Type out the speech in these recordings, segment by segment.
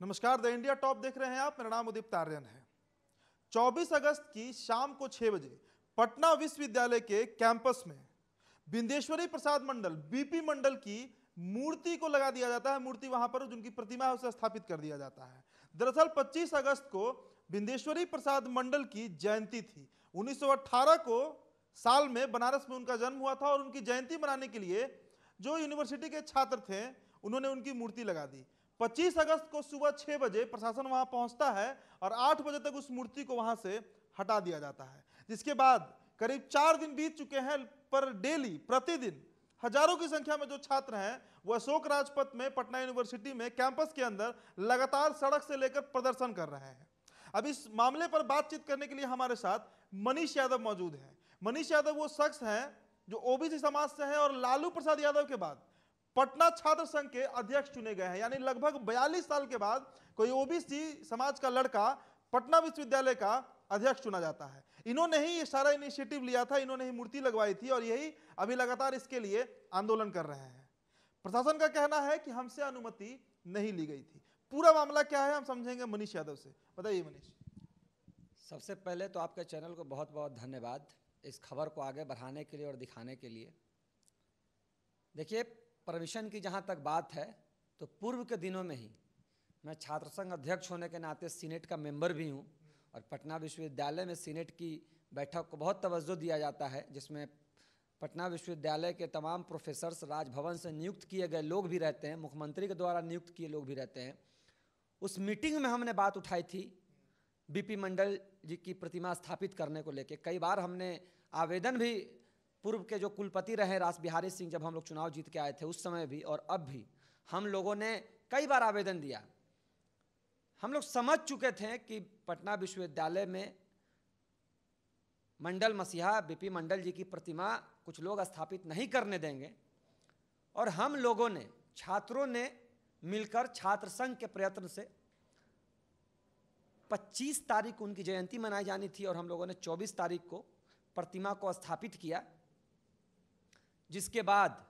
नमस्कार, the India top देख रहे हैं आप। मेरा नाम उदित तार्यन है। 24 अगस्त की शाम को 6 बजे पटना विश्वविद्यालय के कैंपस में बिंदेश्वरी प्रसाद मंडल, बीपी मंडल की मूर्ति को लगा दिया जाता है। मूर्ति वहाँ पर जिनकी प्रतिमा है उसे स्थापित कर दिया जाता है। दरअसल 25 अगस्त को बिंदेश्वरी प्रसाद मंडल की जयंती थी। 1918 को साल में बनारस में उनका जन्म हुआ था और उनकी जयंती मनाने के लिए जो यूनिवर्सिटी के छात्र थे, उन्होंने उनकी मूर्ति लगा दी। 25 अगस्त को सुबह 6 बजे प्रशासन वहाँ पहुँचता है और 8 बजे तक उस मूर्ति को वहाँ से हटा दिया जाता है, जिसके बाद करीब चार दिन बीत चुके हैं पर डेली, प्रतिदिन, हज़ारों की संख्या में जो छात्र हैं, वो अशोक राजपथ में, पटना यूनिवर्सिटी में, कैंपस के अंदर लगातार सड़क से लेकर प्रदर्शन कर रहे हैं। अब इस मामले पर बातचीत करने के लिए हमारे साथ मनीष यादव मौजूद हैं। मनीष यादव वो शख्स हैं जो ओबीसी समाज से हैं और लालू प्रसाद यादव के बाद पटना छात्र संघ के अध्यक्ष चुने गए हैं। यानी लगभग 42 साल के बाद कोई ओबीसी समाज का लड़का पटना विश्वविद्यालय का अध्यक्ष चुना जाता है। इन्होंने ही ये सारा इनिशिएटिव लिया था, इन्होंने ही मूर्ति लगवाई थी और यही अभी लगातार इसके लिए आंदोलन कर रहे हैं। प्रशासन का कहना है कि हमसे अनुमति नहीं ली गई थी। पूरा मामला क्या है, हम समझेंगे मनीष यादव से। बताइए मनीष। सबसे पहले तो आपके चैनल को बहुत बहुत धन्यवाद इस खबर को आगे बढ़ाने के लिए और दिखाने के लिए। देखिए परमिशन की जहाँ तक बात है तो पूर्व के दिनों में ही मैं छात्र संघ अध्यक्ष होने के नाते सीनेट का मेंबर भी हूँ और पटना विश्वविद्यालय में सीनेट की बैठक को बहुत तवज्जो दिया जाता है, जिसमें पटना विश्वविद्यालय के तमाम प्रोफेसर्स राजभवन से नियुक्त किए गए लोग भी रहते हैं, मुख्यमंत्री के द्वारा नियुक्त किए लोग भी रहते हैं। उस मीटिंग में हमने बात उठाई थी बीपी मंडल जी की प्रतिमा स्थापित करने को लेकर कई बार हमने आवेदन भी पूर्व के जो कुलपति रहे रास बिहारी सिंह जब हम लोग चुनाव जीत के आए थे उस समय भी और अब भी, हम लोगों ने कई बार आवेदन दिया। हम लोग समझ चुके थे कि पटना विश्वविद्यालय में मंडल मसीहा, बीपी मंडल जी की प्रतिमा कुछ लोग स्थापित नहीं करने देंगे और हम लोगों ने, छात्रों ने मिलकर छात्र संघ के प्रयत्न से 25 तारीख उनकी जयंती मनाई जानी थी और हम लोगों ने 24 तारीख को प्रतिमा को स्थापित किया। जिसके बाद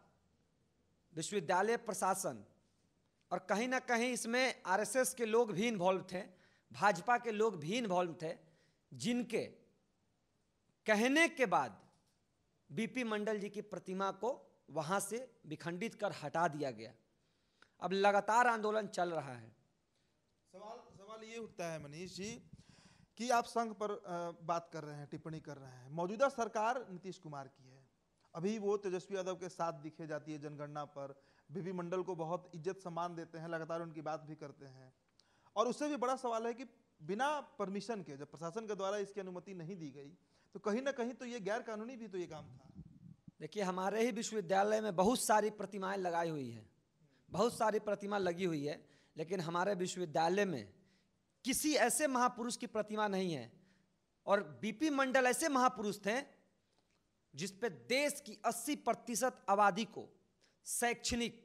विश्वविद्यालय प्रशासन और कहीं ना कहीं इसमें आरएसएस के लोग भी इन्वॉल्व थे, भाजपा के लोग भी इन्वॉल्व थे, जिनके कहने के बाद बीपी मंडल जी की प्रतिमा को वहाँ से विखंडित कर हटा दिया गया। अब लगातार आंदोलन चल रहा है। सवाल सवाल ये उठता है मनीष जी कि आप संघ पर बात कर रहे हैं, टिप्पणी कर रहे हैं। मौजूदा सरकार नीतीश कुमार की है। अभी वो तेजस्वी यादव के साथ दिखे जाती है जनगणना पर। बीबी मंडल को बहुत इज़्ज़त सम्मान देते हैं, लगातार उनकी बात भी करते हैं। और उससे भी बड़ा सवाल है कि बिना परमिशन के, जब प्रशासन के द्वारा इसकी अनुमति नहीं दी गई तो कहीं ना कहीं तो ये गैर कानूनी भी तो ये काम था। देखिए, हमारे ही विश्वविद्यालय में बहुत सारी प्रतिमाएँ लगाई हुई हैं। बहुत सारी प्रतिमा लगी हुई है, लेकिन हमारे विश्वविद्यालय में किसी ऐसे महापुरुष की प्रतिमा नहीं है। और बीपी मंडल ऐसे महापुरुष थे जिस पे देश की 80 प्रतिशत आबादी को शैक्षणिक,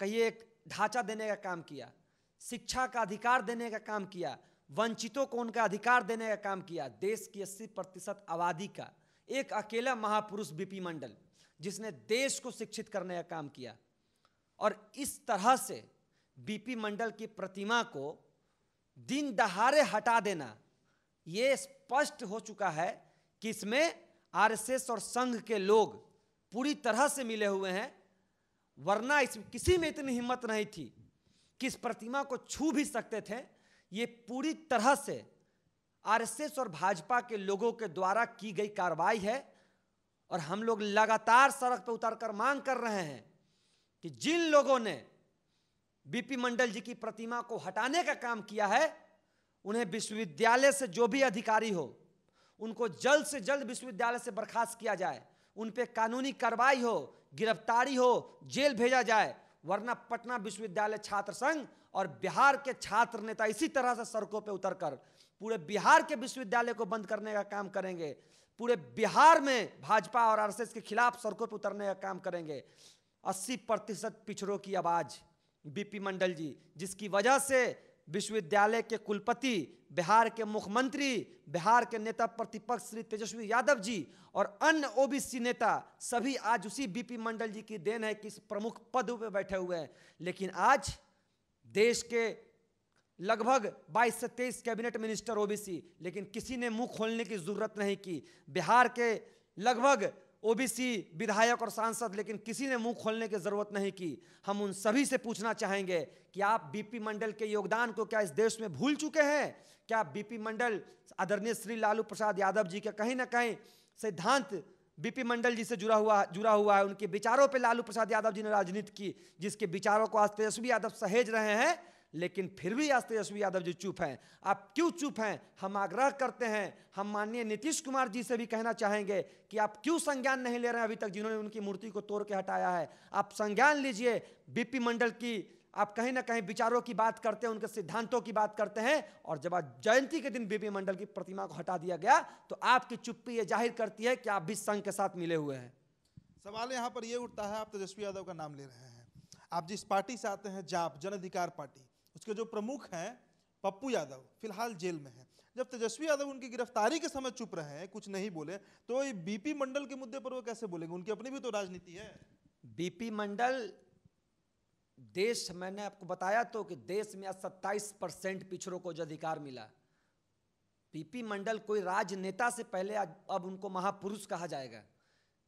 कहिए एक ढांचा देने का काम किया, शिक्षा का अधिकार देने का काम किया, वंचितों को उनका अधिकार देने का काम किया, देश की 80 प्रतिशत आबादी का एक अकेला महापुरुष बीपी मंडल जिसने देश को शिक्षित करने का काम किया। और इस तरह से बीपी मंडल की प्रतिमा को दिन दहाड़े हटा देना, ये स्पष्ट हो चुका है कि इसमें आरएसएस और संघ के लोग पूरी तरह से मिले हुए हैं, वरना इस किसी में इतनी हिम्मत नहीं थी कि इस प्रतिमा को छू भी सकते थे। ये पूरी तरह से आरएसएस और भाजपा के लोगों के द्वारा की गई कार्रवाई है और हम लोग लगातार सड़क पर उतरकर मांग कर रहे हैं कि जिन लोगों ने बीपी मंडल जी की प्रतिमा को हटाने का काम किया है, उन्हें विश्वविद्यालय से जो भी अधिकारी हो उनको जल्द से जल्द विश्वविद्यालय से बर्खास्त किया जाए। उन पर कानूनी कार्रवाई हो, गिरफ्तारी हो, जेल भेजा जाए, वरना पटना विश्वविद्यालय छात्र संघ और बिहार के छात्र नेता इसी तरह से सड़कों पर उतरकर पूरे बिहार के विश्वविद्यालय को बंद करने का काम करेंगे। पूरे बिहार में भाजपा और आरएसएस के खिलाफ सड़कों पर उतरने का काम करेंगे। 80 प्रतिशत पिछड़ों की आवाज़, बीपी मंडल जी, जिसकी वजह से विश्वविद्यालय के कुलपति बिहार के मुख्यमंत्री, बिहार के नेता प्रतिपक्ष श्री तेजस्वी यादव जी और अन्य ओबीसी नेता, सभी आज उसी बीपी मंडल जी की देन है कि इस प्रमुख पद पर बैठे हुए हैं। लेकिन आज देश के लगभग 22 से 23 कैबिनेट मिनिस्टर ओबीसी लेकिन किसी ने मुँह खोलने की ज़रूरत नहीं की। बिहार के लगभग ओबीसी विधायक और सांसद, लेकिन किसी ने मुँह खोलने की ज़रूरत नहीं की। हम उन सभी से पूछना चाहेंगे कि आप बीपी मंडल के योगदान को क्या इस देश में भूल चुके हैं? क्या बीपी मंडल, आदरणीय श्री लालू प्रसाद यादव जी के कहीं ना कहीं सिद्धांत बीपी मंडल जी से जुड़ा हुआ जुड़ा हुआ है? उनके विचारों पर लालू प्रसाद यादव जी ने राजनीति की, जिसके विचारों को आज तेजस्वी यादव सहेज रहे हैं। लेकिन फिर भी आज तेजस्वी यादव जी चुप हैं। आप क्यों चुप हैं? हम आग्रह करते हैं। हम माननीय नीतीश कुमार जी से भी कहना चाहेंगे कि आप क्यों संज्ञान नहीं ले रहे हैं अभी तक जिन्होंने उनकी मूर्ति को तोड़ के हटाया है? आप संज्ञान लीजिए। बीपी मंडल की आप कहीं ना कहीं विचारों की बात करते हैं, उनके सिद्धांतों की बात करते हैं और जब आज जयंती के दिन बीपी मंडल की प्रतिमा को हटा दिया गया तो आपकी चुप्पी ये ज़ाहिर करती है कि आप भी संघ के साथ मिले हुए हैं। सवाल यहाँ पर ये उठता है, आप तेजस्वी यादव का नाम ले रहे हैं। आप जिस पार्टी से आते हैं, जाप, जन अधिकार पार्टी उसके जो प्रमुख हैं, पप्पू यादव, फ़िलहाल जेल में हैं। जब तेजस्वी यादव उनकी गिरफ्तारी के समय चुप रहे हैं, कुछ नहीं बोले तो ये बीपी मंडल के मुद्दे पर वो कैसे बोलेंगे? उनकी अपनी भी तो राजनीति है। बीपी मंडल, देश, मैंने आपको बताया तो कि देश में आज सत्ताईस परसेंट पिछड़ों को जो अधिकार मिला। बीपी मंडल कोई राजनेता से पहले अब उनको महापुरुष कहा जाएगा।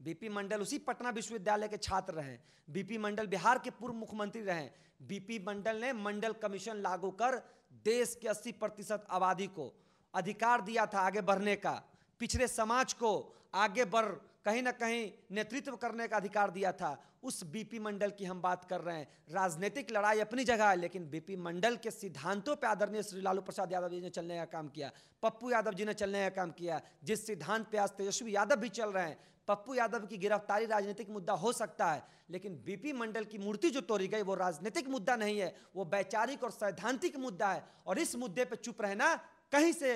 बीपी मंडल उसी पटना विश्वविद्यालय के छात्र रहे। बीपी मंडल बिहार के पूर्व मुख्यमंत्री रहे। बीपी मंडल ने मंडल कमीशन लागू कर देश के 80 प्रतिशत आबादी को अधिकार दिया था आगे बढ़ने का। पिछड़े समाज को आगे बढ़ कहीं ना कहीं नेतृत्व करने का अधिकार दिया था। उस बीपी मंडल की हम बात कर रहे हैं। राजनीतिक लड़ाई अपनी जगह है, लेकिन बीपी मंडल के सिद्धांतों पर आदरणीय श्री लालू प्रसाद यादव जी ने चलने का काम किया। पप्पू यादव जी ने चलने का काम किया, जिस सिद्धांत पे आज तेजस्वी यादव भी चल रहे हैं पप्पू यादव की गिरफ्तारी राजनीतिक मुद्दा हो सकता है, लेकिन बीपी मंडल की मूर्ति जो तोड़ी गई वो राजनीतिक मुद्दा नहीं है, वो वैचारिक और सैद्धांतिक मुद्दा है, और इस मुद्दे पर चुप रहना कहीं से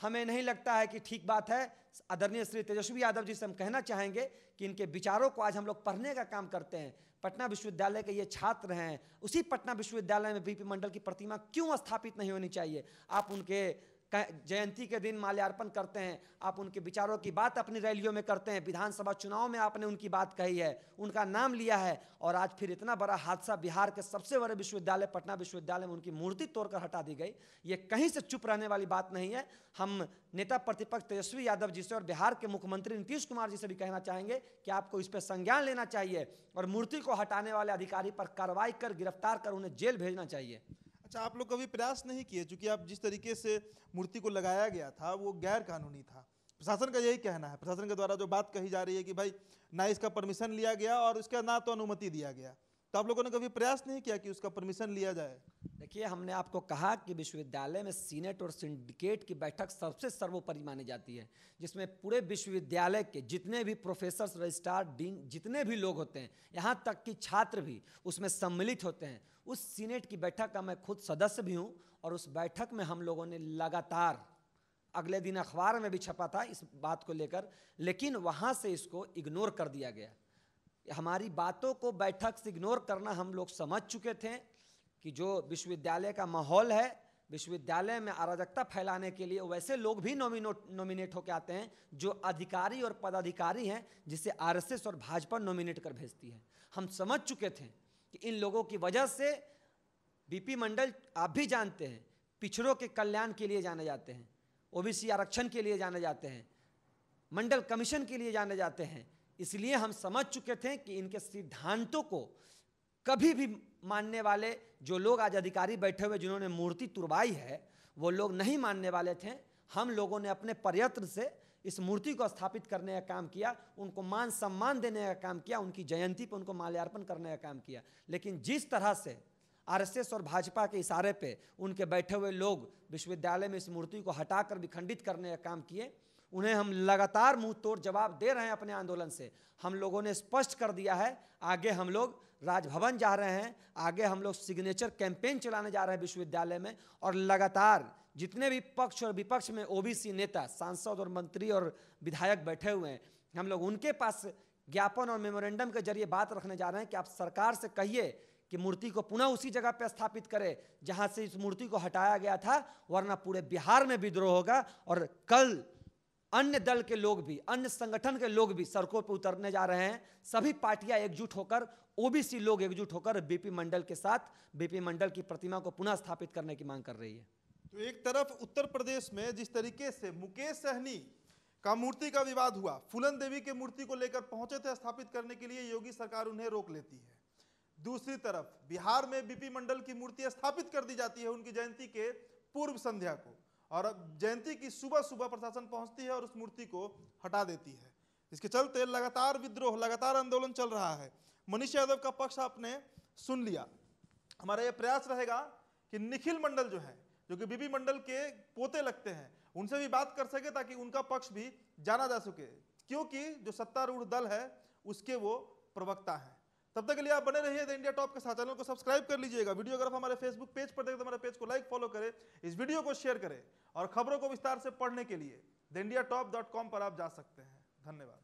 हमें नहीं लगता है कि ठीक बात है। आदरणीय श्री तेजस्वी यादव जी से हम कहना चाहेंगे कि इनके विचारों को आज हम लोग पढ़ने का काम करते हैं। पटना विश्वविद्यालय के ये छात्र हैं, उसी पटना विश्वविद्यालय में बीपी मंडल की प्रतिमा क्यों स्थापित नहीं होनी चाहिए? आप उनके जयंती के दिन माल्यार्पण करते हैं। आप उनके विचारों की बात अपनी रैलियों में करते हैं। विधानसभा चुनाव में आपने उनकी बात कही है, उनका नाम लिया है और आज फिर इतना बड़ा हादसा बिहार के सबसे बड़े विश्वविद्यालय, पटना विश्वविद्यालय में उनकी मूर्ति तोड़कर हटा दी गई। ये कहीं से चुप रहने वाली बात नहीं है। हम नेता प्रतिपक्ष तेजस्वी यादव जी से और बिहार के मुख्यमंत्री नीतीश कुमार जी से भी कहना चाहेंगे कि आपको इस पर संज्ञान लेना चाहिए और मूर्ति को हटाने वाले अधिकारी पर कार्रवाई कर, गिरफ़्तार कर, उन्हें जेल भेजना चाहिए। अच्छा आप लोग कभी प्रयास नहीं किए? चूँकि आप जिस तरीके से मूर्ति को लगाया गया था, वो गैर कानूनी था। प्रशासन का यही कहना है। प्रशासन के द्वारा जो बात कही जा रही है कि भाई, ना इसका परमिशन लिया गया और इसका ना तो अनुमति दिया गया। तो आप लोगों ने कभी प्रयास नहीं किया कि उसका परमिशन लिया जाए? देखिए, हमने आपको कहा कि विश्वविद्यालय में सीनेट और सिंडिकेट की बैठक सबसे सर्वोपरि मानी जाती है, जिसमें पूरे विश्वविद्यालय के जितने भी प्रोफेसर रजिस्ट्रार डीन जितने भी लोग होते हैं, यहाँ तक कि छात्र भी उसमें सम्मिलित होते हैं। उस सीनेट की बैठक का मैं खुद सदस्य भी हूँ और उस बैठक में हम लोगों ने लगातार अगले दिन अखबार में भी छपा था इस बात को लेकर, लेकिन वहाँ से इसको इग्नोर कर दिया गया। हमारी बातों को बैठक से इग्नोर करना हम लोग समझ चुके थे कि जो विश्वविद्यालय का माहौल है, विश्वविद्यालय में अराजकता फैलाने के लिए वैसे लोग भी नॉमिनेट नॉमिनेट होकर आते हैं, जो अधिकारी और पदाधिकारी हैं, जिसे आरएसएस और भाजपा नॉमिनेट कर भेजती है। हम समझ चुके थे कि इन लोगों की वजह से बीपी मंडल, आप भी जानते हैं, पिछड़ों के कल्याण के लिए जाने जाते हैं, ओबीसी आरक्षण के लिए जाने जाते हैं, मंडल कमीशन के लिए जाने जाते हैं इसलिए हम समझ चुके थे कि इनके सिद्धांतों को कभी भी मानने वाले जो लोग आज अधिकारी बैठे हुए जिन्होंने मूर्ति तुरवाई है, वो लोग नहीं मानने वाले थे। हम लोगों ने अपने प्रयत्न से इस मूर्ति को स्थापित करने का काम किया, उनको मान सम्मान देने का काम किया, उनकी जयंती पर उनको माल्यार्पण करने का काम किया। लेकिन जिस तरह से आरएसएस और भाजपा के इशारे पे उनके बैठे हुए लोग विश्वविद्यालय में इस मूर्ति को हटाकर विखंडित करने का काम किए उन्हें हम लगातार मुँह तोड़ जवाब दे रहे हैं अपने आंदोलन से। हम लोगों ने स्पष्ट कर दिया है, आगे हम लोग राजभवन जा रहे हैं, आगे हम लोग सिग्नेचर कैंपेन चलाने जा रहे हैं विश्वविद्यालय में और लगातार जितने भी पक्ष और विपक्ष में ओबीसी नेता, सांसद और मंत्री और विधायक बैठे हुए हैं, हम लोग उनके पास ज्ञापन और मेमोरेंडम के ज़रिए बात रखने जा रहे हैं कि आप सरकार से कहिए कि मूर्ति को पुनः उसी जगह पर स्थापित करे, जहाँ से इस मूर्ति को हटाया गया था, वरना पूरे बिहार में विद्रोह होगा और कल अन्य दल के लोग भी, अन्य संगठन के लोग भी सड़कों पर उतरने जा रहे हैं। सभी पार्टियाँ एकजुट होकर ओबीसी लोग एकजुट होकर बीपी मंडल के साथ बीपी मंडल की प्रतिमा को पुनः स्थापित करने की मांग कर रही है। तो एक तरफ़ उत्तर प्रदेश में जिस तरीके से मुकेश सहनी का मूर्ति का विवाद हुआ, फूलन देवी के मूर्ति को लेकर पहुँचे थे स्थापित करने के लिए, योगी सरकार उन्हें रोक लेती है। दूसरी तरफ़ बिहार में बीपी मंडल की मूर्ति स्थापित कर दी जाती है उनकी जयंती के पूर्व संध्या को। और जयंती की सुबह सुबह प्रशासन पहुँचती है और उस मूर्ति को हटा देती है। इसके चलते लगातार विद्रोह, लगातार आंदोलन चल रहा है। मनीष यादव का पक्ष आपने सुन लिया। हमारा यह प्रयास रहेगा कि निखिल मंडल जो है, जो कि बीबी मंडल के पोते लगते हैं, उनसे भी बात कर सके ताकि उनका पक्ष भी जाना जा सके। क्योंकि जो सत्तारूढ़ दल है, उसके वो प्रवक्ता हैं। तब तक के लिए आप बने रहिए द इंडिया टॉप के साथ। चैनल को सब्सक्राइब कर लीजिएगा। वीडियो अगर हमारे फेसबुक पेज पर देखें तो हमारे पेज को लाइक फॉलो करें। इस वीडियो को शेयर करें और खबरों को विस्तार से पढ़ने के लिए the India top dot com पर आप जा सकते हैं। धन्यवाद।